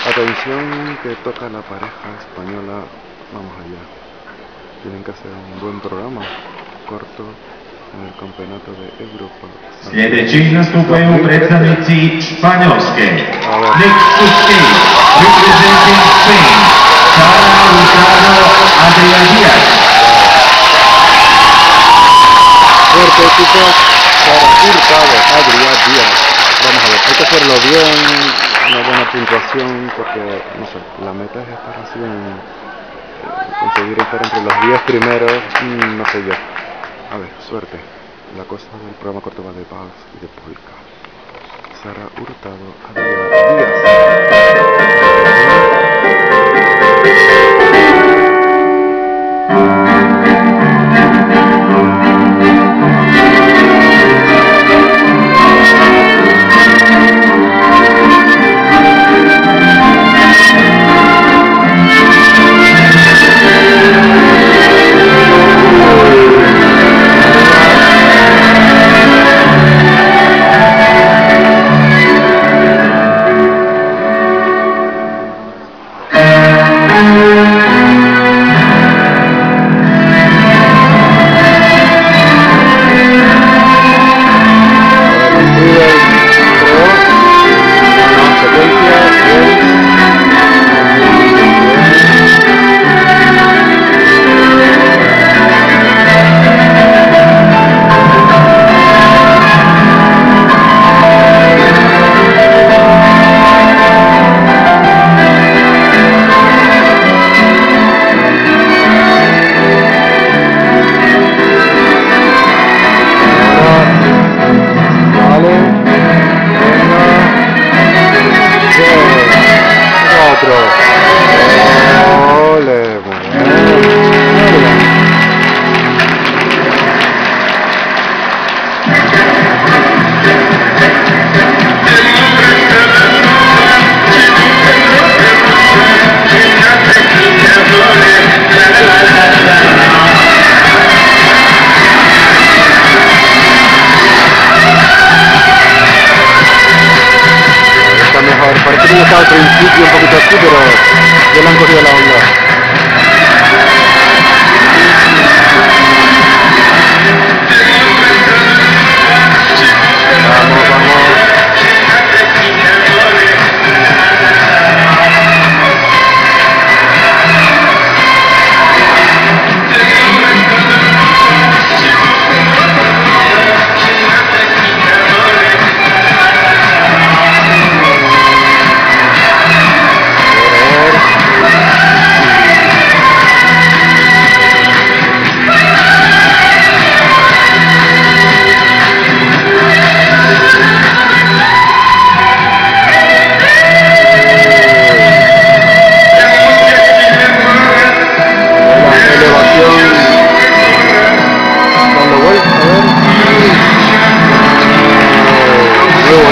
Atención que toca la pareja española. Vamos allá. Tienen que hacer un buen programa. Corto en el campeonato de Europa. Sljedeći nastupaju predstavnici Španjolske. To stage, representing Spain, Sara Hurtado Adrià Díaz. Fuerte chicos. Para Hurtado, Adrián Díaz. Vamos a ver, hay que hacerlo bien, una buena puntuación, porque, no sé, la meta es estar así en, eh, conseguir estar entre los 10 primeros, mm, no sé yo. A ver, suerte. La cosa del programa corto va de Vals y de Polka. Sara Hurtado, Adrián Díaz. Ya le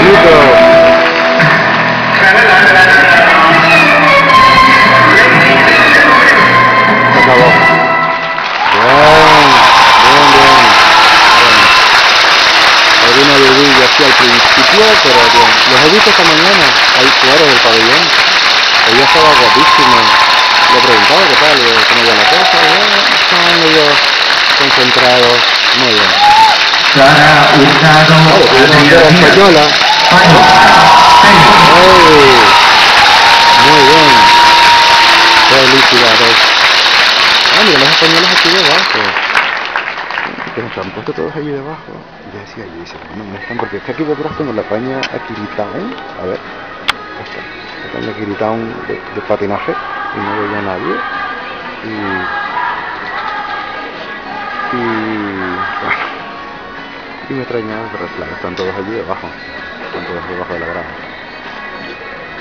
Se acabó. Bien, bien, bien. Así al principio, pero bien. Los he visto esta mañana, ahí fuera del pabellón. Ella estaba guapísimo. Le preguntaba qué tal, cómo iba la cosa. Estaban medio concentrados. Muy bien. Sara Hurtado Díaz. española. Muy bien. Felicidades. Ah, mira, los españoles aquí debajo. Que nos han puesto todos allí debajo. Yo decía, yo decía, no me están porque es que aquí detrás tengo la caña Aquiritown. A ver. Esta. La caña Aquiritown de, de patinaje. Y no veía a nadie. Y. Y. Bueno. Y me extrañaba, pero claro, están todos allí debajo. Debajo de la grada.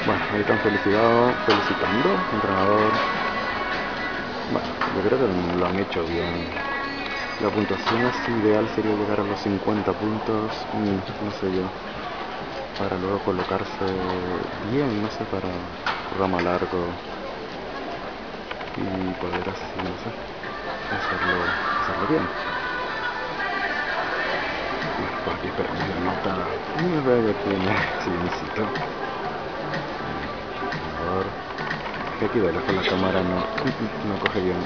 Bueno, ahí están felicitado, felicitando, entrenador. Bueno, yo creo que lo han hecho bien. La puntuación así ideal sería llegar a los 50 puntos, mm, no sé yo, para luego colocarse bien, no sé, para rama largo y poder así, hacerlo, hacerlo bien. Aquí esperamos la nota. Tiene silencito. Por favor. que aquí de lejos la cámara no, no coge bien.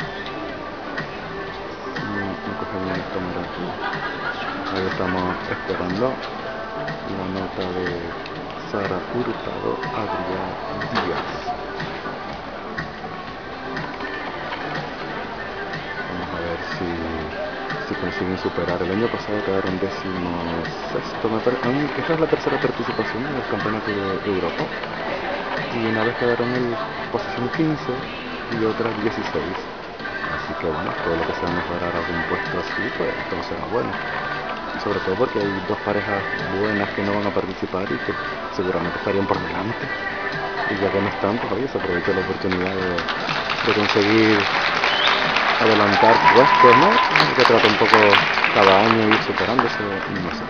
No, no coge bien la cámara aquí. Ahí estamos esperando la nota de Sara Hurtado Adrián Díaz. Si consiguen superar. El año pasado quedaron décimo sexto, Esta es la tercera participación en el campeonato de Europa. Y una vez quedaron en posición 15 y otra 16. Así que bueno, todo lo que sea mejorar algún puesto así, pues todo será bueno. Sobre todo porque hay dos parejas buenas que no van a participar y que seguramente estarían por delante. Y ya que no están, pues oye, se aprovecha la oportunidad de conseguir adelantar puestos, ¿no? Que trata un poco cada año ir superándose, no sé.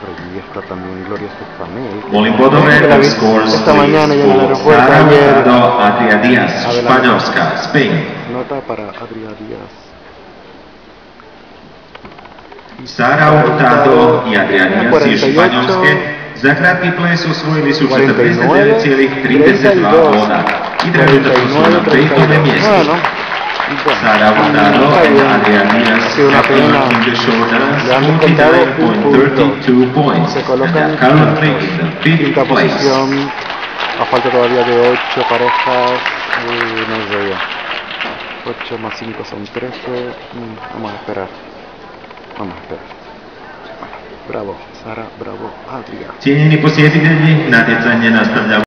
Por allí está también Gloria Stefanel. Volimpodover Que la vi scores esta mañana ya en el aeropuerto Sara ayer. Adria Díaz. Španělska, Spain. Nota para Adrián Díaz. Sara Hurtado i Adrian Díaz iz 48, Španělské za krátký ples osvojili súčet 49, 39,32 boda i takú sú na 5. 49, mieste. Bueno, bueno, Sara Hurtado está and bien. Adrian Díaz Ha sido una have pena. in the. 49.32 points and are currently in fifth place. A falta todavía de 8 parejas. Uy, no sé yo. 8 más 5 son 13. Mm, vamos a esperar. Vamos a esperar. Bueno, bravo, Sara, bravo, Adrián. Cienení posjetiteľi, na decene nastavňa